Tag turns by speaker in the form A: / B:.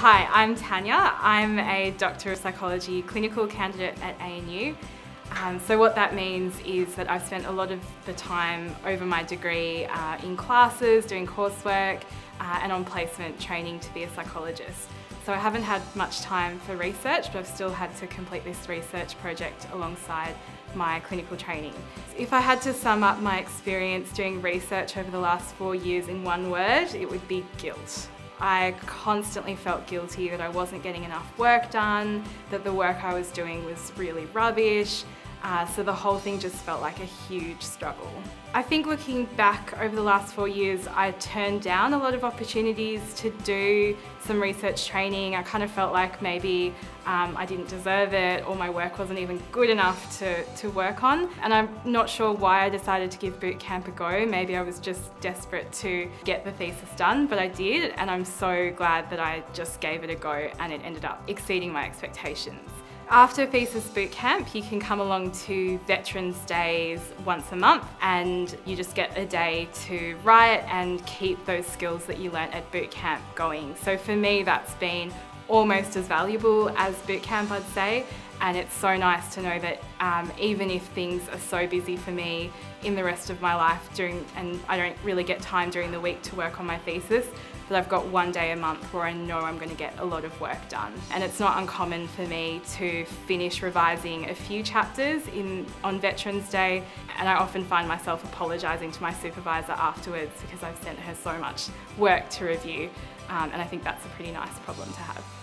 A: Hi, I'm Tanya. I'm a Doctor of Psychology clinical candidate at ANU. Um, so what that means is that I've spent a lot of the time over my degree uh, in classes, doing coursework uh, and on placement training to be a psychologist. So I haven't had much time for research, but I've still had to complete this research project alongside my clinical training. If I had to sum up my experience doing research over the last four years in one word, it would be guilt. I constantly felt guilty that I wasn't getting enough work done, that the work I was doing was really rubbish, uh, so the whole thing just felt like a huge struggle. I think looking back over the last four years, I turned down a lot of opportunities to do some research training. I kind of felt like maybe um, I didn't deserve it or my work wasn't even good enough to, to work on. And I'm not sure why I decided to give boot camp a go. Maybe I was just desperate to get the thesis done, but I did. And I'm so glad that I just gave it a go and it ended up exceeding my expectations. After Thesis Boot Camp, you can come along to Veterans Days once a month and you just get a day to write and keep those skills that you learnt at boot camp going. So for me, that's been almost as valuable as boot camp, I'd say. And it's so nice to know that um, even if things are so busy for me in the rest of my life during, and I don't really get time during the week to work on my thesis, that I've got one day a month where I know I'm going to get a lot of work done. And it's not uncommon for me to finish revising a few chapters in on Veterans Day and I often find myself apologising to my supervisor afterwards because I've sent her so much work to review um, and I think that's a pretty nice problem to have.